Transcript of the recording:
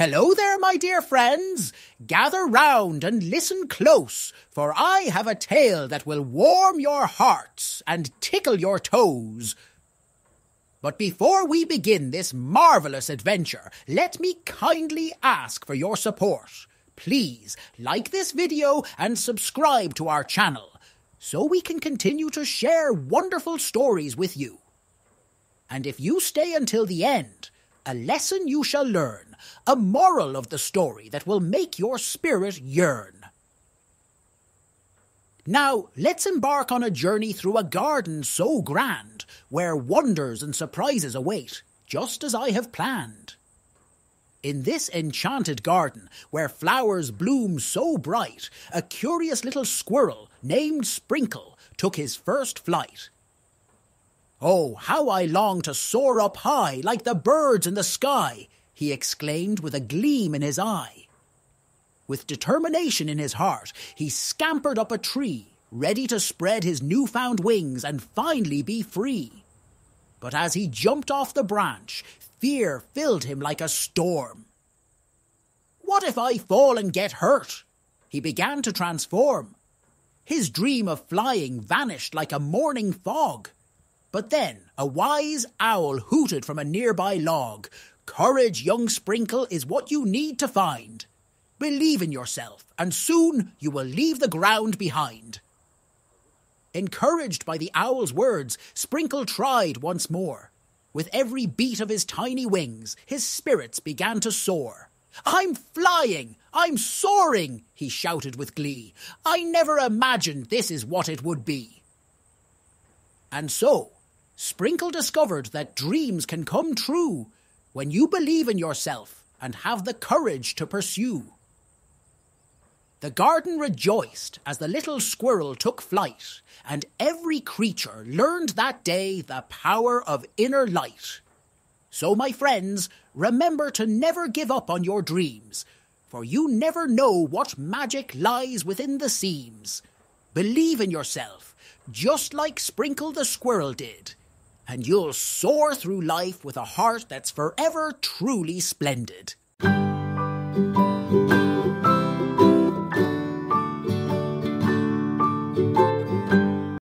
Hello there, my dear friends. Gather round and listen close, for I have a tale that will warm your hearts and tickle your toes. But before we begin this marvellous adventure, let me kindly ask for your support. Please like this video and subscribe to our channel so we can continue to share wonderful stories with you. And if you stay until the end, a lesson you shall learn, a moral of the story that will make your spirit yearn. Now, let's embark on a journey through a garden so grand, where wonders and surprises await, just as I have planned. In this enchanted garden, where flowers bloom so bright, a curious little squirrel named Sprinkle took his first flight. Oh, how I long to soar up high like the birds in the sky, he exclaimed with a gleam in his eye. With determination in his heart, he scampered up a tree, ready to spread his newfound wings and finally be free. But as he jumped off the branch, fear filled him like a storm. What if I fall and get hurt? He began to transform. His dream of flying vanished like a morning fog. But then a wise owl hooted from a nearby log. Courage, young Sprinkle, is what you need to find. Believe in yourself, and soon you will leave the ground behind. Encouraged by the owl's words, Sprinkle tried once more. With every beat of his tiny wings, his spirits began to soar. I'm flying! I'm soaring! he shouted with glee. I never imagined this is what it would be. And so, Sprinkle discovered that dreams can come true when you believe in yourself and have the courage to pursue. The garden rejoiced as the little squirrel took flight, and every creature learned that day the power of inner light. So, my friends, remember to never give up on your dreams, for you never know what magic lies within the seams. Believe in yourself, just like Sprinkle the squirrel did, and you'll soar through life with a heart that's forever truly splendid.